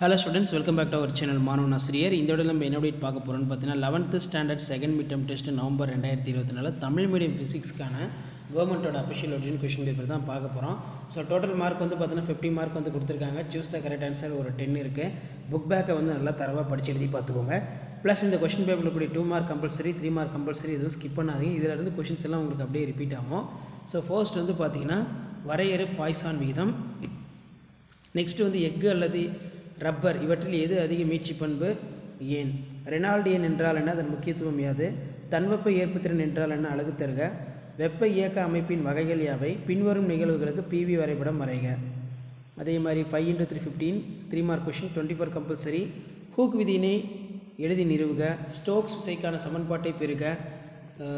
Hello students welcome back to our channel மாணவன் ஆசிரியர் இந்த விட நம்ம என்ன update பார்க்க போகிறோம்னு பார்த்தீங்கன்னா eleventh standard second midterm test November ரெண்டாயிரத்தி இருபத்தி நாலு தமிழ் மீடியம் ஃபிசிக்ஸ்க்கான கவர்மெண்ட்டோட அஃபிஷியல் ஒரிஜினல் கொஷின் பேப்பர் தான் பார்க்க போகிறோம் ஸோ டோட்டல் மார்க் வந்து பார்த்தீங்கன்னா ஃபிஃப்டி மார்க் வந்து கொடுத்துருக்காங்க. சூஸ் த கரெக்ட் ஆன்சர் ஒரு டென் இருக்குது புக் பேக்கை வந்து நல்லா தரவாக படித்து எழுதி பார்த்துக்கோங்க. ப்ளஸ் இந்த கொஷின் பேப்பரில் இப்படி two mark compulsory three mark compulsory எதுவும் ஸ்கிப் பண்ணாதீங்க. இதில் இருந்து கொஷின்ஸ் எல்லாம் உங்களுக்கு அப்படியே ரிப்பீட் ஆகும். ஸோ ஃபர்ஸ்ட் வந்து பார்த்தீங்கன்னா வரையறு பாய்சான் விகிதம். நெக்ஸ்ட் வந்து எக்கு அல்லது ரப்பர் இவற்றில் எது அதிக மீட்சி பண்பு? ஏன்? ரெனால்டியன் என்றால் என்ன? அதன் முக்கியத்துவம் யாது? தன்வெப்ப ஏற்புத்திறன் என்றால் என்ன? அழகு தருக. வெப்ப இயக்க அமைப்பின் வகைகள் யாவை? பின்வரும் நிகழ்வுகளுக்கு பிவி வரைபடம் வரைக. அதே மாதிரி five into three fifteen three mark question twenty four compulsory Hooke விதியினை எழுதி நிறுவுக. ஸ்டோக்ஸ் விசைக்கான சமன்பாட்டை பெறுக.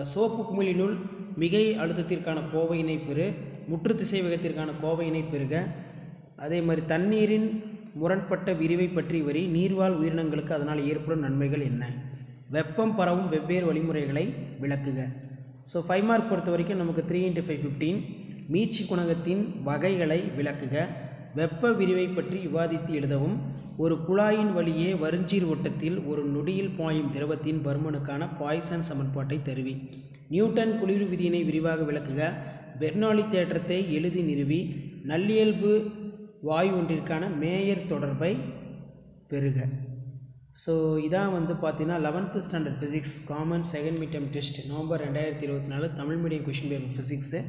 சோப்பு குமிழினுள் மிகை அழுத்தத்திற்கான கோவையினை பெறு. முற்று திசைவேகத்திற்கான கோவையினை பெறுக. அதே மாதிரி தண்ணீரின் முரண்பட்ட விரிவை பற்றி வரி நீர்வாழ் உயிரினங்களுக்கு அதனால் ஏற்படும் நன்மைகள் என்ன? வெப்பம் பரவும் வெவ்வேறு வழிமுறைகளை விளக்குக. ஸோ ஃபைவ் மார்க் பொறுத்த வரைக்கும் நமக்கு த்ரீ இன்ட்டு ஃபைவ் ஃபிஃப்டீன் மீட்சி குணகத்தின் வகைகளை விளக்குக. வெப்ப விரிவை பற்றி விவாதித்து எழுதவும். ஒரு குழாயின் வழியே வருஞ்சீர் ஓட்டத்தில் ஒரு நொடியில் பாயும் திரவத்தின் பருமனுக்கான பாய்சன் சமன்பாட்டை தருவி. நியூட்டன் குளிர் விதியினை விரிவாக விளக்குக. பெர்னாலி தேற்றத்தை எழுதி நிறுவி. நல்லியல்பு வாயு ஒன்றிற்கான மேயர் தொடர்பை பெறுக. ஸோ இதான் வந்து பார்த்தீங்கன்னா eleventh standard physics common second midterm test November ரெண்டாயிரத்தி இருபத்தி நாலு Tamil medium question paper physics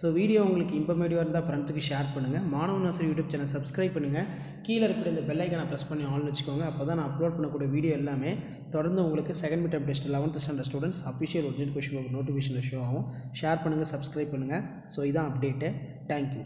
so video உங்களுக்கு இன்ஃபர்மேட்டிவாக இருந்தால் ஃப்ரெண்ட்ஸுக்கு ஷேர் பண்ணுங்கள் மாணவன் நர்சரி யூடியூப் சேனல் சப்ஸ்கிரைப் பண்ணுங்கள் கீழே இருக்கிற இந்த பெல்லைக்கான ப்ரெஸ் பண்ணி ஆன் வச்சுக்கோங்க. அப்போ தான் நான் அப்லோட் பண்ணக்கூடிய வீடியோ எல்லாமே தொடர்ந்து உங்களுக்கு second midterm test eleventh standard students official original question paper notification show ஆகும். ஷேர் பண்ணுங்கள் சப்ஸ்கிரைப் பண்ணுங்கள் ஸோ இதான் அப்டேட்டு தேங்க்யூ